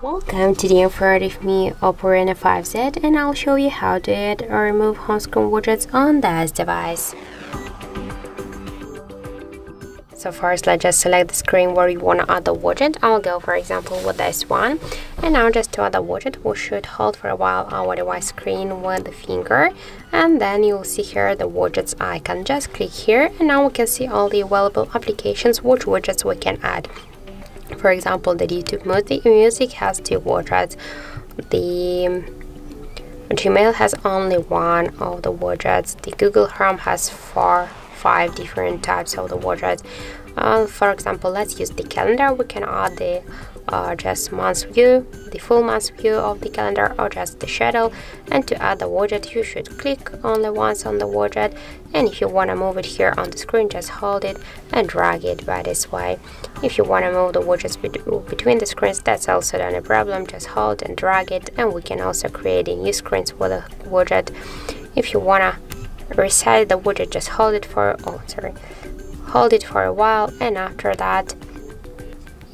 Welcome to the in front of me Oppo Reno 5Z and I'll show you how to add or remove home screen widgets on this device. So first let's just select the screen where you want to add the widget. I'll go for example with this one. And now just to add the widget we should hold for a while our device screen with the finger and then you'll see here the widgets icon. Just click here and now we can see all the available applications which widgets we can add. For example, the YouTube Music has two widgets. The Gmail has only one of the widgets. The Google Chrome has four, five different types of the widgets. Uh, for example, let's use the calendar. We can add the uh, just month view, the full month view of the calendar or just the schedule. And to add the widget, you should click only once on the widget. And if you want to move it here on the screen, just hold it and drag it by this way. If you want to move the widgets be between the screens, that's also not a problem. Just hold and drag it. And we can also create a new screens with a widget. If you want to resize the widget, just hold it for, oh, sorry, hold it for a while. And after that,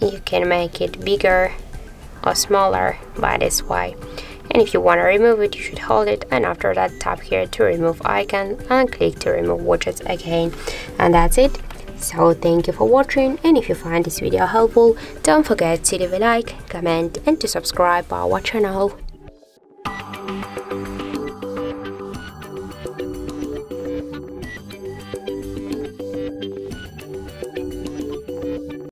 you can make it bigger or smaller by this way and if you want to remove it you should hold it and after that tap here to remove icon and click to remove widgets again. And that's it. So thank you for watching and if you find this video helpful don't forget to leave a like comment and to subscribe our channel